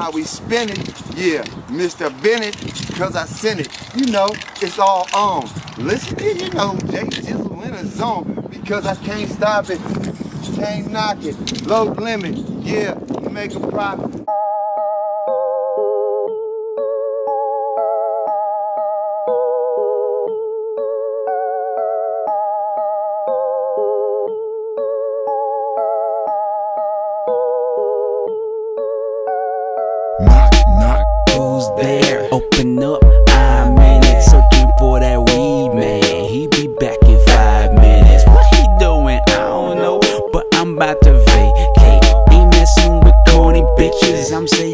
how we spin it. Yeah, Mr. Bennett, cause I sent it. You know, it's all on. Listen to you know, Jay just went a zone because I can't stop it. Can't knock it. Load Limit. Yeah, make a profit. I'm saying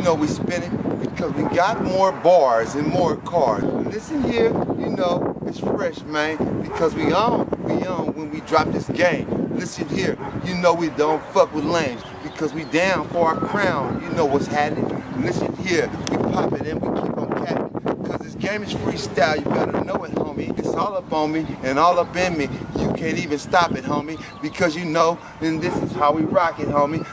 you know, we spin it because we got more bars and more cars. Listen here, you know, it's fresh, man, because we on, we on when we drop this game. Listen here, you know we don't fuck with lanes because we down for our crown. You know what's happening. Listen here, we pop it and we keep on capping because this game is freestyle. You better know it, homie. It's all up on me and all up in me. You can't even stop it, homie, because you know, and this is how we rock it, homie.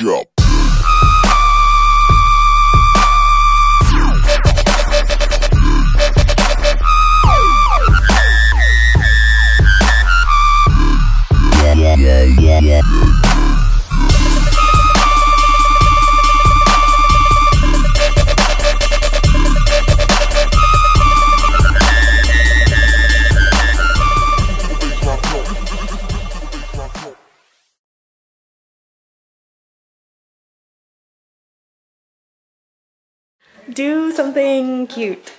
Switch Do something cute.